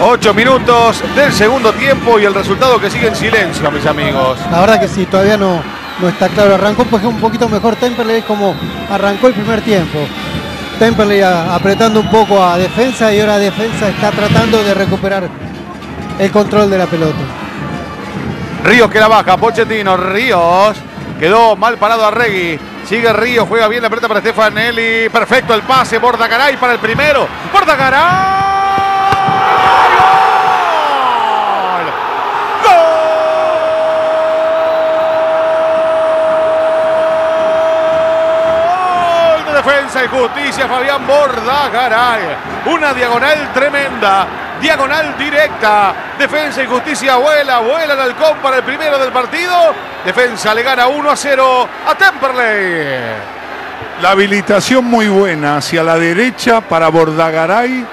Ocho minutos del segundo tiempo y el resultado que sigue en silencio, mis amigos. La verdad que sí, todavía no, no está claro. Arrancó pues, un poquito mejor Temperley como arrancó el primer tiempo. Temperley a- apretando un poco a defensa y ahora defensa está tratando de recuperar el control de la pelota. Ríos que la baja, Pochettino, Ríos. Quedó mal parado a Regui. Sigue Ríos, juega bien la pelota para Stefanelli. Perfecto el pase, Bordagaray para el primero. ¡Bordagaray! ¡Gol! Gol de defensa y justicia, Fabián Bordagaray. Una diagonal tremenda. Diagonal directa. Defensa y justicia vuela, vuela el halcón para el primero del partido. Defensa le gana 1 a 0 a Temperley. La habilitación muy buena hacia la derecha para Bordagaray.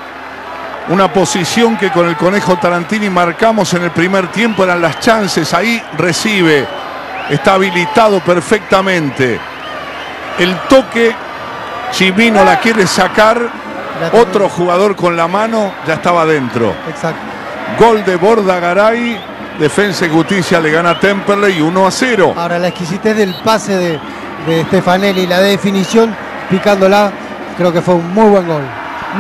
Una posición que con el conejo Tarantini marcamos en el primer tiempo eran las chances. Ahí recibe. Está habilitado perfectamente. El toque, Chimino la quiere sacar. La. Otro jugador con la mano ya estaba dentro. Exacto. Gol de Bordagaray. Defensa y Justicia le gana a Temperley 1 a 0. Ahora la exquisitez del pase de, de Stefanelli, la definición picándola, creo que fue un muy buen gol.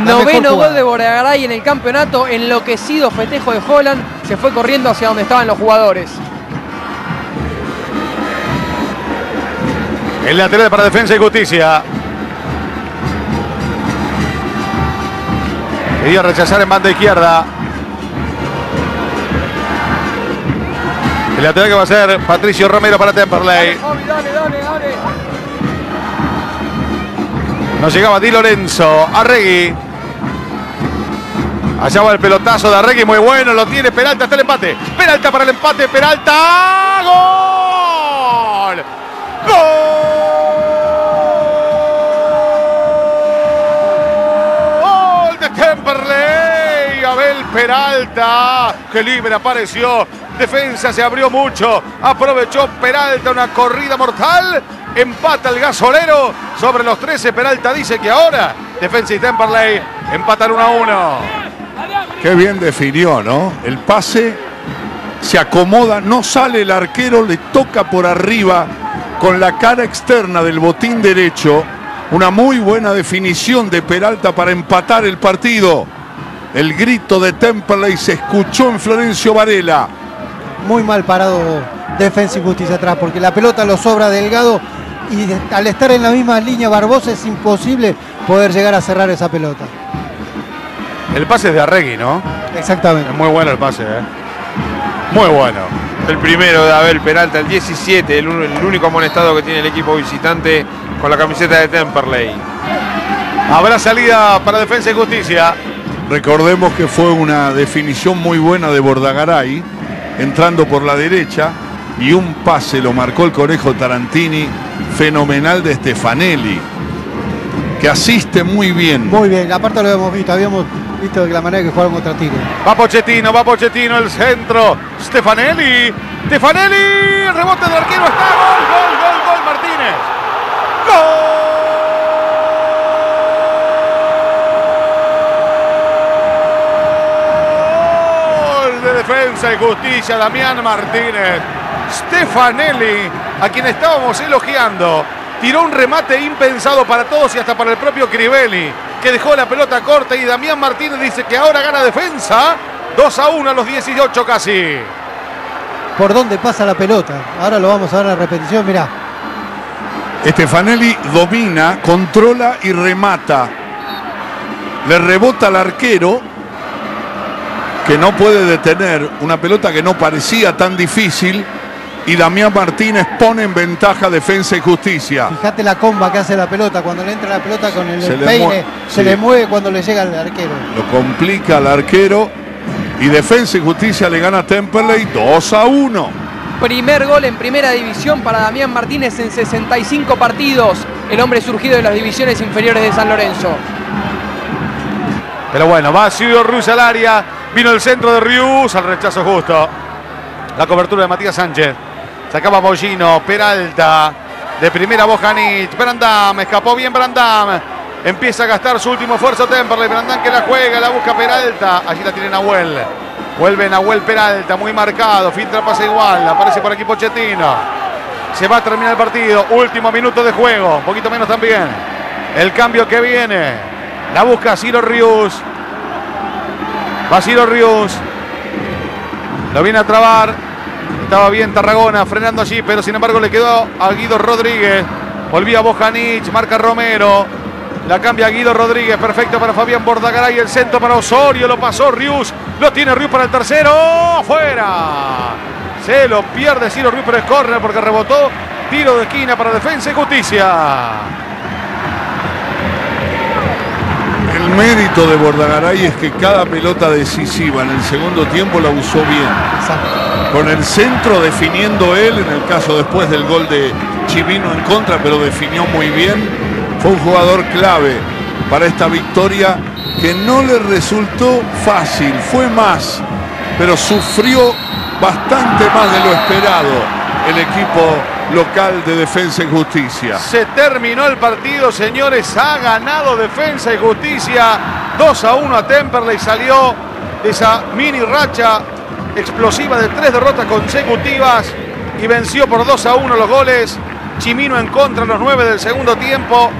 Noveno gol de Boragaray en el campeonato, enloquecido festejo de Holland, se fue corriendo hacia donde estaban los jugadores. El lateral para defensa y justicia. Quería rechazar en banda izquierda. El lateral que va a ser Patricio Romero para Temperley. dale, dale, dale. Nos llegaba Di Lorenzo. Arregui. Allá va el pelotazo de Arregui. Muy bueno. Lo tiene Peralta hasta el empate. Peralta para el empate. Peralta. ¡Gol! Peralta. Que libre apareció. Defensa se abrió mucho. Aprovechó Peralta una corrida mortal. Empata el gasolero sobre los 13. Peralta dice que ahora Defensa y Temperley empatan 1 a 1. Qué bien definió, ¿no? El pase se acomoda, no sale el arquero, le toca por arriba con la cara externa del botín derecho. Una muy buena definición de Peralta para empatar el partido. El grito de Temperley se escuchó en Florencio Varela. Muy mal parado Defensa y Justicia atrás, porque la pelota lo sobra delgado y al estar en la misma línea Barbosa es imposible poder llegar a cerrar esa pelota. El pase es de Arregui, ¿no? Exactamente. Es muy bueno el pase, ¿eh? Muy bueno. El primero de Abel Peralta, el 17, el, un- el único amonestado que tiene el equipo visitante con la camiseta de Temperley. Habrá salida para Defensa y Justicia. Recordemos que fue una definición muy buena de Bordagaray, entrando por la derecha, y un pase lo marcó el conejo Tarantini, fenomenal de Stefanelli, que asiste muy bien. Muy bien, aparte lo habíamos visto, habíamos visto de la manera que jugaron contra Tigre. Va Pochettino, va Pochettino, el centro. Stefanelli. Stefanelli. El rebote del arquero está. Gol, gol, gol, gol, Martínez. Gol de defensa y justicia, Damián Martínez. Stefanelli, a quien estábamos elogiando, tiró un remate impensado para todos y hasta para el propio Crivelli, que dejó la pelota corta y Damián Martínez dice que ahora gana defensa. 2 a 1 a los 18 casi. ¿Por dónde pasa la pelota? Ahora lo vamos a ver en la repetición, mirá. Stefanelli domina, controla y remata. Le rebota al arquero, que no puede detener una pelota que no parecía tan difícil. Y Damián Martínez pone en ventaja defensa y justicia. Fíjate la comba que hace la pelota, cuando le entra la pelota con el, Se peine, se sí. le mueve cuando le llega al arquero. Lo complica al arquero. Y defensa y justicia le gana a Temperley 2 a 1. Primer gol en primera división para Damián Martínez en 65 partidos. El hombre surgido de las divisiones inferiores de San Lorenzo. Pero bueno, va Silvio Ruz al área. Vino el centro de Rius al rechazo justo. La cobertura de Matías Sánchez. Sacaba Mollino, Peralta. De primera Bojanic. Brandam. Escapó bien Brandam. Empieza a gastar su último esfuerzo Temperley. Brandán que la juega, la busca Peralta. Allí la tiene Nahuel. Vuelve Nahuel Peralta, muy marcado. Filtra pasa igual. Aparece por aquí Pochettino. Se va a terminar el partido. Último minuto de juego. Un poquito menos también. El cambio que viene. La busca Ciro Rius. Va Ciro Rius. Lo viene a trabar. Estaba bien Tarragona frenando allí, pero sin embargo le quedó a Guido Rodríguez. Volvía Bojanich, marca Romero. La cambia Guido Rodríguez, perfecto para Fabián Bordagaray, el centro para Osorio, lo pasó Rius, lo tiene Rius para el tercero, fuera. Se lo pierde Ciro Rius, pero es córner porque rebotó. Tiro de esquina para Defensa y Justicia. El mérito de Bordagaray es que cada pelota decisiva en el segundo tiempo la usó bien. Con el centro definiendo él, en el caso después del gol de Chivino en contra, pero definió muy bien. Fue un jugador clave para esta victoria que no le resultó fácil, fue más, pero sufrió bastante más de lo esperado el equipo local de Defensa y Justicia. Se terminó el partido, señores. Ha ganado Defensa y Justicia. 2 a 1 a Temperley. Salió esa mini racha explosiva de tres derrotas consecutivas y venció por 2 a 1 los goles. Chimino en contra los 9 del segundo tiempo.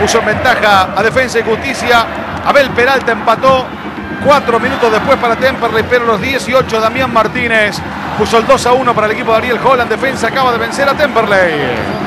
Puso en ventaja a Defensa y Justicia. Abel Peralta empató cuatro minutos después para Temperley, pero los 18 Damián Martínez puso el 2 a 1 para el equipo de Ariel Holland. Defensa acaba de vencer a Temperley.